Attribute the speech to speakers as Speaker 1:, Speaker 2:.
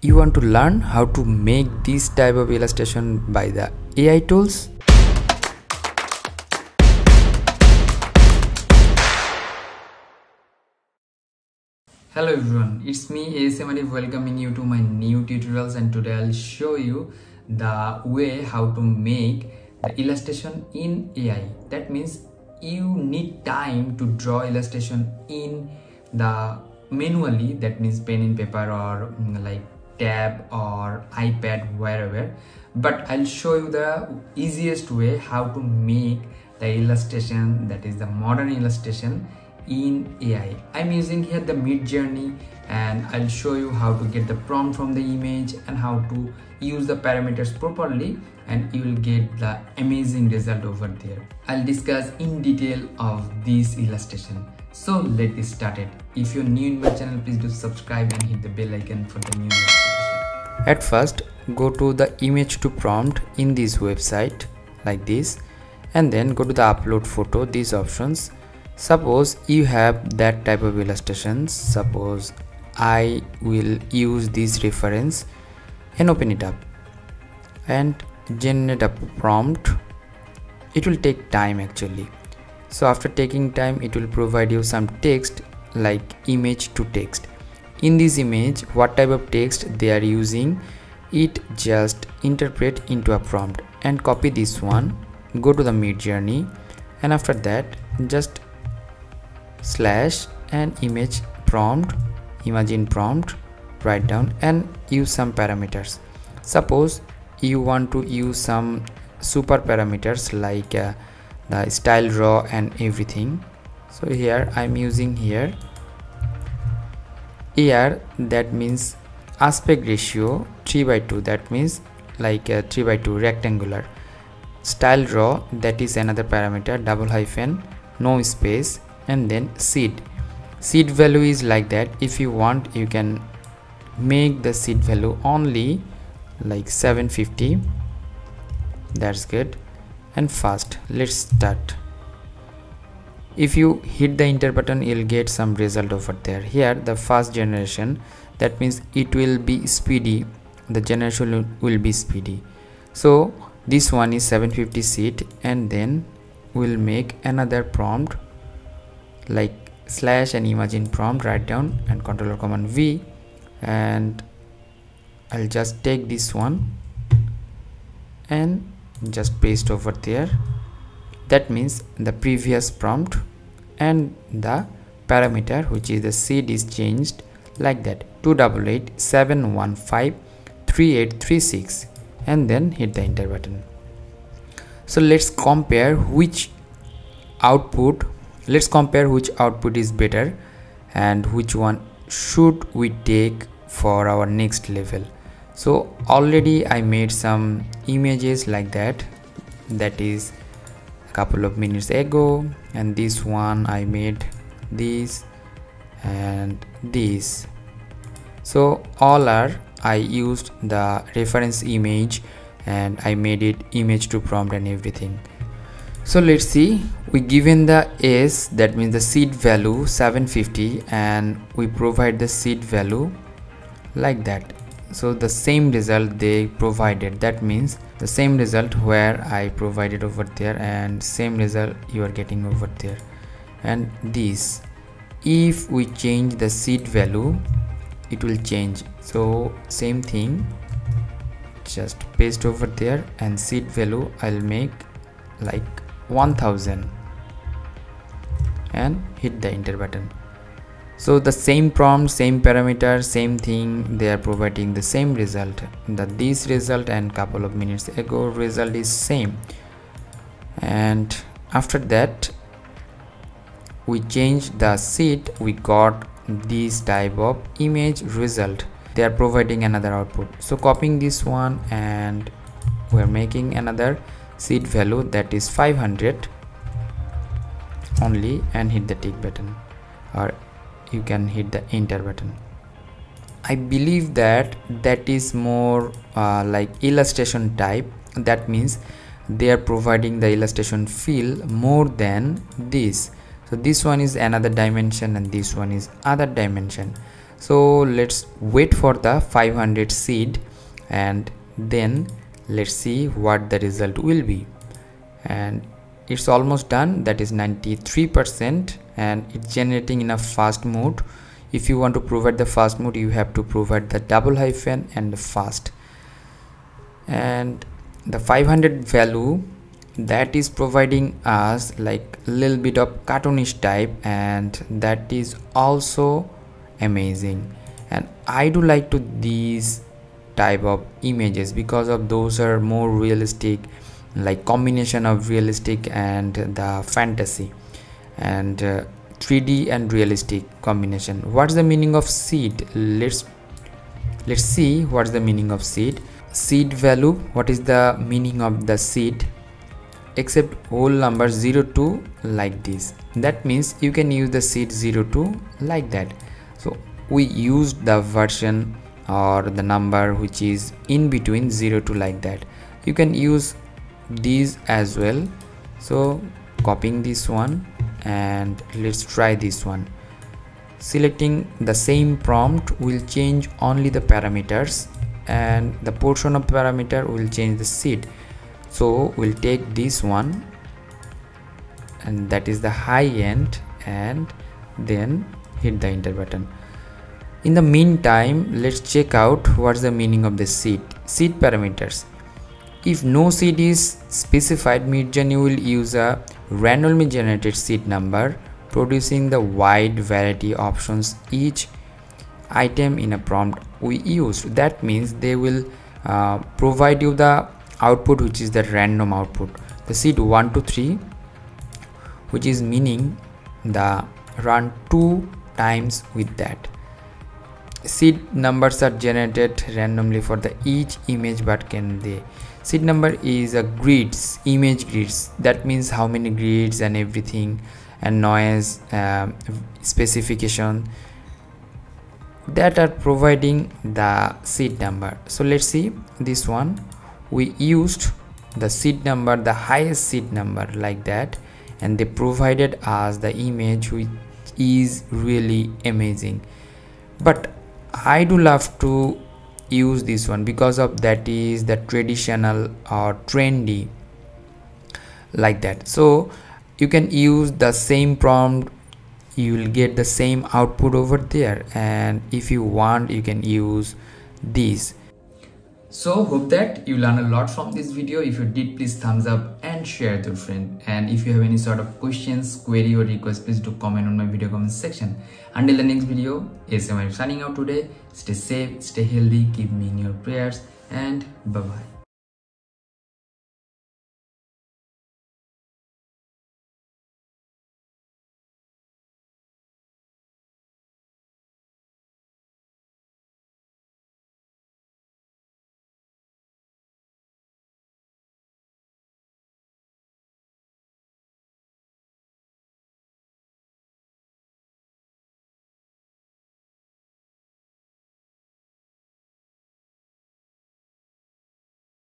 Speaker 1: you want to learn how to make this type of illustration by the AI tools Hello everyone, it's me ASM Arif welcoming you to my new tutorials and today I'll show you the way how to make the illustration in AI. That means you need time to draw illustration in the manually that means pen and paper or mm, like tab or ipad wherever. But i'll show you the easiest way how to make the illustration that is the modern illustration in ai i'm using here the midjourney and i'll show you how to get the prompt from the image and how to use the parameters properly and you will get the amazing result over there. I'll discuss in detail of this illustration. So let's get started. If you're new in my channel please do subscribe and hit the bell icon for the new at first go to the image to prompt in this website like this and then go to the upload photo these options. Suppose you have that type of illustrations suppose i will use this reference and open it up and generate a prompt. It will take time actually. So after taking time it will provide you some text like image to text in this image what type of text they are using it just interpret into a prompt and copy this one go to the midjourney and after that just slash and image prompt imagine prompt write down and use some parameters. Suppose you want to use some super parameters like uh, the style raw and everything. So here i'm using here here that means aspect ratio 3 by 2 that means like a 3 by 2 rectangular. Style raw that is another parameter double hyphen no space and then seed. Seed value is like that. If you want you can make the seed value only like 750 that's good. And fast. Let's start if you hit the enter button you'll get some result over there. Here the fast generation that means it will be speedy. The generation will be speedy. So this one is 750 seed and then we'll make another prompt like slash and imagine prompt write down and controller command v. And i'll just take this one and just paste over there that means the previous prompt and the parameter which is the seed is changed like that. 288 715 3836 and then hit the enter button. So let's compare which output let's compare which output is better and which one should we take for our next level. So already i made some images like that. That is a couple of minutes ago and this one i made this and this. So all are i used the reference image and i made it image to prompt and everything. So let's see. We given the s that means the seed value 750 and we provide the seed value like that so the same result they provided. That means the same result where i provided over there and same result you are getting over there. And this if we change the seed value it will change. So same thing just paste over there and seed value i'll make like 1000 and hit the enter button so the same prompt same parameter same thing they are providing the same result. That this result and couple of minutes ago result is same. And after that we change the seed we got this type of image result. They are providing another output. So copying this one and we're making another seed value that is 500 only and hit the tick button or you can hit the enter button. I believe that that is more uh, like illustration type. That means they are providing the illustration feel more than this. So this one is another dimension and this one is other dimension. So let's wait for the 500 seed and then let's see what the result will be. And it's almost done. That is 93 percent and it's generating in a fast mode. If you want to provide the fast mode you have to provide the double hyphen and the fast. And the 500 value that is providing us like a little bit of cartoonish type and that is also amazing. And i do like to these type of images because of those are more realistic like combination of realistic and the fantasy and uh, 3d and realistic combination. What's the meaning of seed? Let's let's see what's the meaning of seed. Seed value what is the meaning of the seed? Except whole number 02 like this. That means you can use the seed 0 to like that. So we used the version or the number which is in between 0 to like that. You can use these as well. So copying this one and let's try this one. Selecting the same prompt will change only the parameters and the portion of parameter will change the seed. So we'll take this one and that is the high end and then hit the enter button. In the meantime let's check out what's the meaning of the seed seed parameters. If no seed is specified midjourney will use a randomly generated seed number producing the wide variety options each item in a prompt we used. That means they will uh, provide you the output which is the random output. The seed 1 to 3 which is meaning the run two times with that seed numbers are generated randomly for the each image but can they. Seed number is a grids image grids. That means how many grids and everything and noise uh, specification that are providing the seed number. So let's see this one. We used the seed number the highest seed number like that and they provided us the image which is really amazing. But i do love to use this one because of that is the traditional or trendy like that. So you can use the same prompt you will get the same output over there. And if you want you can use this. So hope that you learn a lot from this video. If you did please thumbs up share with your friend. And if you have any sort of questions query or request please do comment on my video comment section. Until the next video ASM signing out today. Stay safe stay healthy keep me in your prayers and bye bye